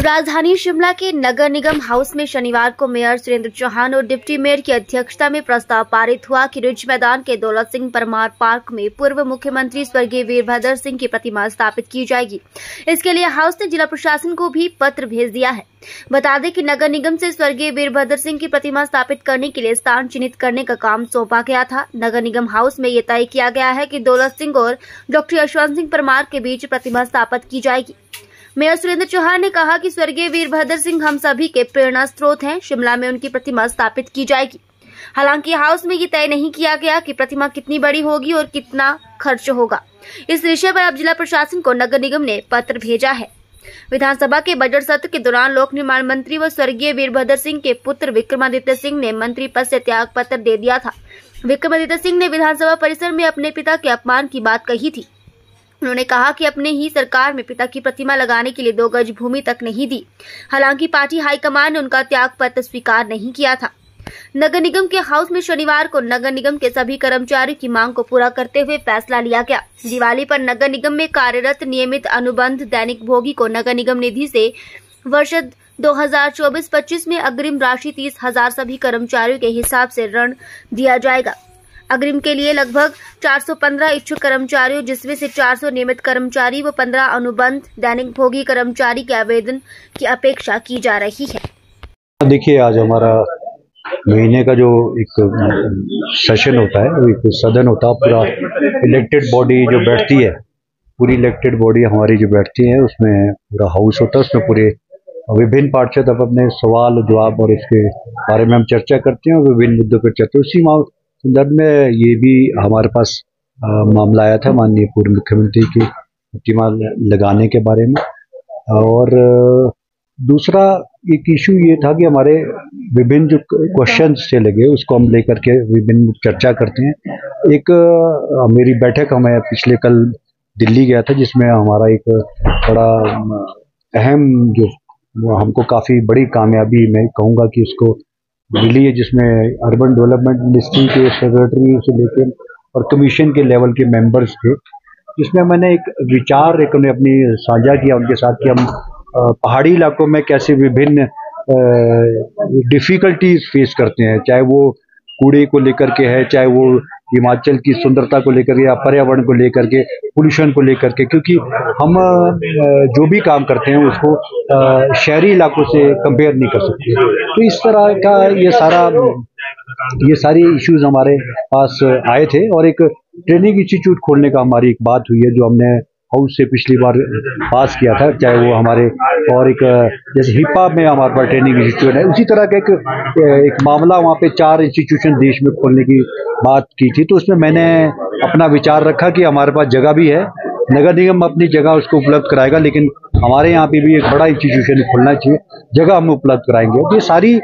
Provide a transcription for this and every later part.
राजधानी शिमला के नगर निगम हाउस में शनिवार को मेयर सुरेंद्र चौहान और डिप्टी मेयर की अध्यक्षता में प्रस्ताव पारित हुआ कि रिज मैदान के दौलत सिंह परमार पार्क में पूर्व मुख्यमंत्री स्वर्गीय वीरभद्र सिंह की प्रतिमा स्थापित की जाएगी। इसके लिए हाउस ने जिला प्रशासन को भी पत्र भेज दिया है। बता दें कि नगर निगम से स्वर्गीय वीरभद्र सिंह की प्रतिमा स्थापित करने के लिए स्थान चिन्हित करने का काम सौंपा गया था। नगर निगम हाउस में ये तय किया गया है कि दौलत सिंह और डॉक्टर यशवंत सिंह परमार के बीच प्रतिमा स्थापित की जाएगी। मेयर सुरेंद्र चौहान ने कहा कि स्वर्गीय वीरभद्र सिंह हम सभी के प्रेरणा स्रोत हैं। शिमला में उनकी प्रतिमा स्थापित की जाएगी। हालाँकि हाउस में ये तय नहीं किया गया कि प्रतिमा कितनी बड़ी होगी और कितना खर्च होगा। इस विषय पर अब जिला प्रशासन को नगर निगम ने पत्र भेजा है। विधानसभा के बजट सत्र के दौरान लोक निर्माण मंत्री व स्वर्गीय वीरभद्र सिंह के पुत्र विक्रमादित्य सिंह ने मंत्री पद से त्याग पत्र दे दिया था। विक्रमादित्य सिंह ने विधानसभा परिसर में अपने पिता के अपमान की बात कही थी। उन्होंने कहा कि अपने ही सरकार में पिता की प्रतिमा लगाने के लिए दो गज भूमि तक नहीं दी। हालाँकि पार्टी हाईकमान ने उनका त्याग पत्र स्वीकार नहीं किया था। नगर निगम के हाउस में शनिवार को नगर निगम के सभी कर्मचारियों की मांग को पूरा करते हुए फैसला लिया गया। दिवाली पर नगर निगम में कार्यरत नियमित अनुबंध दैनिक भोगी को नगर निगम निधि से वर्ष 2024-25 में अग्रिम राशि तीस हज़ार सभी कर्मचारियों के हिसाब से ऋण दिया जाएगा। अग्रिम के लिए लगभग 415 इच्छुक कर्मचारियों, जिसमें से 400 नियमित कर्मचारी व 15 अनुबंध दैनिक भोगी कर्मचारी के आवेदन की अपेक्षा की जा रही है। देखिए, आज हमारा महीने का जो एक सेशन होता है एक सदन होता है, पूरा इलेक्टेड बॉडी जो बैठती है, पूरी इलेक्टेड बॉडी हमारी जो बैठती है, उसमें पूरा हाउस होता है, उसमें पूरे विभिन्न पार्ट से अपने सवाल, जवाब और इसके बारे में हम चर्चा करते हैं विभिन्न मुद्दों पर चर्चा उसी संदर्भ में ये भी हमारे पास आ, मामला आया था माननीय पूर्व मुख्यमंत्री की प्रतिमा लगाने के बारे में। और दूसरा एक इशू ये था कि हमारे विभिन्न जो क्वेश्चन से लगे उसको हम लेकर के विभिन्न चर्चा करते हैं। एक मेरी बैठक हमें पिछले कल दिल्ली गया था जिसमें हमारा एक बड़ा अहम जो हमको काफ़ी बड़ी कामयाबी मैं कहूँगा कि उसको मिली है जिसमें अर्बन डेवलपमेंट मिनिस्ट्री के सेक्रेटरी से लेकर और कमीशन के लेवल के मेंबर्स थे, जिसमें मैंने एक विचार, एक उन्हें अपनी साझा किया, उनके साथ कि हम पहाड़ी इलाकों में कैसे विभिन्न डिफ़िकल्टीज फेस करते हैं, चाहे वो कूड़े को लेकर के है, चाहे वो हिमाचल की सुंदरता को लेकर या पर्यावरण को लेकर के पोल्यूशन को लेकर के, क्योंकि हम जो भी काम करते हैं उसको शहरी इलाकों से कंपेयर नहीं कर सकते। तो इस तरह का ये सारा, ये सारे इश्यूज़ हमारे पास आए थे और एक ट्रेनिंग इंस्टीट्यूट खोलने का हमारी एक बात हुई है, जो हमने हाउस से पिछली बार पास किया था, चाहे वो हमारे और एक, जैसे हिपा में हमारे पास ट्रेनिंग इंस्टीट्यूट है। उसी तरह का एक एक मामला वहाँ पे चार इंस्टीट्यूशन देश में खोलने की बात की थी। तो उसमें मैंने अपना विचार रखा कि हमारे पास जगह भी है। नगर निगम अपनी जगह उसको उपलब्ध कराएगा, लेकिन हमारे यहाँ पे भी एक बड़ा इंस्टीट्यूशन खोलना चाहिए। जगह हम उपलब्ध कराएँगे। ये सारी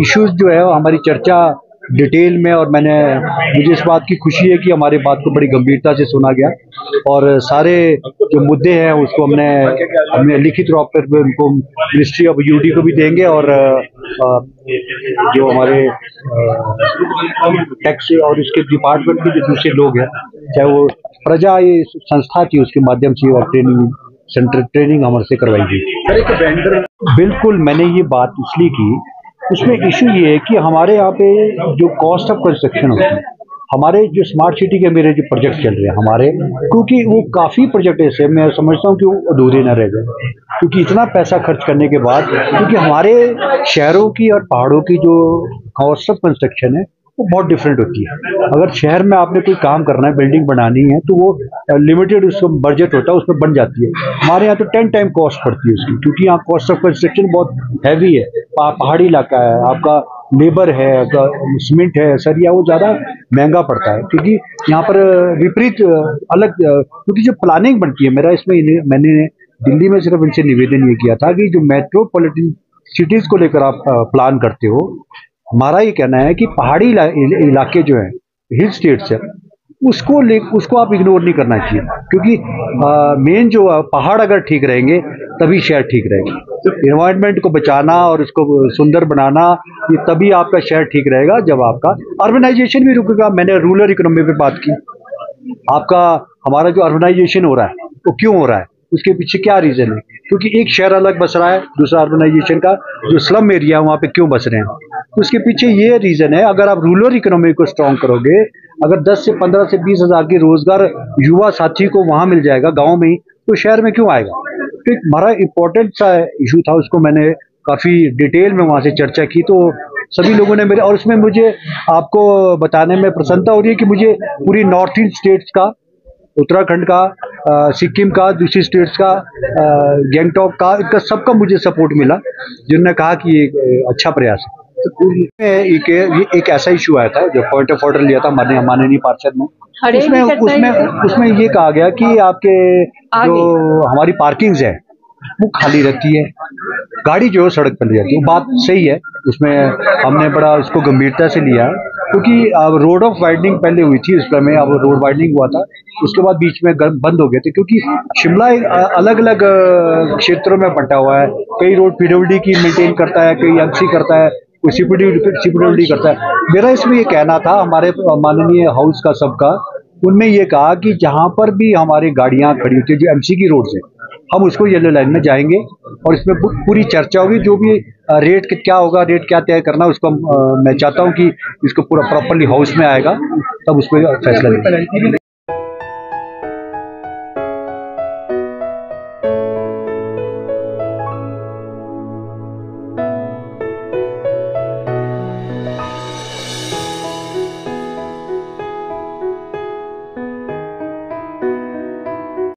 इश्यूज़ जो है, हमारी चर्चा डिटेल में और मैंने मुझे इस बात की खुशी है कि हमारी बात को बड़ी गंभीरता से सुना गया और सारे जो मुद्दे हैं उसको हमने हमने लिखित रूप पर उनको मिनिस्ट्री ऑफ़ यूडी को भी देंगे और जो हमारे टैक्स और इसके डिपार्टमेंट के जो दूसरे लोग हैं चाहे वो प्रजा ये संस्था थी उसके माध्यम से और ट्रेनिंग सेंटर ट्रेनिंग हमारे से करवाई गई। बिल्कुल मैंने ये बात इसलिए की उसमें इशू ये है कि हमारे यहाँ पे जो कॉस्ट ऑफ़ कंस्ट्रक्शन होती है, हमारे जो स्मार्ट सिटी के मेरे जो प्रोजेक्ट चल रहे हैं, हमारे, क्योंकि वो काफ़ी प्रोजेक्ट ऐसे मैं समझता हूँ कि वो अधूरे ना रह गए क्योंकि इतना पैसा खर्च करने के बाद, क्योंकि हमारे शहरों की और पहाड़ों की जो कॉस्ट ऑफ़ कंस्ट्रक्शन है वो बहुत डिफरेंट होती है। अगर शहर में आपने कोई काम करना है बिल्डिंग बनानी है तो वो लिमिटेड उसका बजट होता है, उसमें बन जाती है। हमारे यहाँ तो टेन टाइम कॉस्ट पड़ती है उसकी, क्योंकि यहाँ कॉस्ट ऑफ़ कंस्ट्रक्शन बहुत हैवी है। पहाड़ी इलाका है, आपका लेबर है सीमेंट है, सरिया, वो ज़्यादा महँगा पड़ता है। क्योंकि यहाँ पर विपरीत अलग क्योंकि जो प्लानिंग बनती है, मेरा इसमें मैंने दिल्ली में सिर्फ़ इनसे निवेदन ये किया था कि जो मेट्रोपॉलिटन सिटीज़ को लेकर आप प्लान करते हो हमारा ये कहना है कि पहाड़ी इला, इलाके जो है हिल स्टेट्स है उसको ले उसको आप इग्नोर नहीं करना चाहिए। क्योंकि मेन जो पहाड़ अगर ठीक रहेंगे तभी शहर ठीक रहेगा। इन्वायरमेंट को बचाना और उसको सुंदर बनाना ये तभी आपका शहर ठीक रहेगा जब आपका अर्बनाइजेशन भी रुकेगा। मैंने रूरल इकोनॉमी पे बात की। आपका हमारा जो अर्बनाइजेशन हो रहा है वो तो क्यों हो रहा है? उसके पीछे क्या रीजन है? क्योंकि एक शहर अलग बस रहा है, दूसरा अर्बनाइजेशन का, जो स्लम एरिया है वहाँ पे क्यों बस रहे हैं? उसके पीछे ये रीजन है, अगर आप रूरल इकोनॉमी को स्ट्रॉन्ग करोगे, अगर 10 से 15 से 20 हज़ार की रोज़गार युवा साथी को वहाँ मिल जाएगा, गाँव में ही तो शहर में क्यों आएगा? तो एक बड़ा इंपॉर्टेंट सा इशू था, उसको मैंने काफ़ी डिटेल में वहाँ से चर्चा की तो सभी लोगों ने मेरे, और उसमें मुझे आपको बताने में प्रसन्नता हो रही है कि मुझे पूरी नॉर्थ ईस्ट स्टेट्स का, उत्तराखंड का सिक्किम का दूसरी स्टेट्स का गैंगटॉक का इनका सबका मुझे सपोर्ट मिला जिन्होंने कहा कि ये अच्छा प्रयास है। तो एक एक ऐसा इशू आया था जो पॉइंट ऑफ़ ऑर्डर लिया था माननीय माननीय पार्षद ने। उसमें उसमें उसमें ये कहा गया कि आपके जो हमारी पार्किंग्स है वो खाली रहती है। गाड़ी जो है सड़क पर ले जाती है। वो बात सही है। उसमें हमने बड़ा उसको गंभीरता से लिया क्योंकि रोड ऑफ़ वाइडनिंग पहले हुई थी उस में अब रोड वाइडनिंग हुआ था। उसके बाद बीच में बंद हो गए थे, क्योंकि शिमला एक अलग अलग क्षेत्रों में बंटा हुआ है। कई रोड पीडब्ल्यूडी की मेंटेन करता है, कई एमसी करता है, कोई करता है। मेरा इसमें ये कहना था, हमारे माननीय हाउस का सबका, उनमें ये कहा कि जहाँ पर भी हमारी गाड़ियाँ खड़ी होती है, जो एमसी की रोड है हम उसको येलो लाइन में जाएँगे और इसमें पूरी चर्चा होगी, जो भी रेट क्या होगा रेट क्या तय करना, उसको मैं चाहता हूँ कि इसको पूरा प्रॉपरली हाउस में आएगा, तब उस पर फैसला